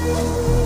Música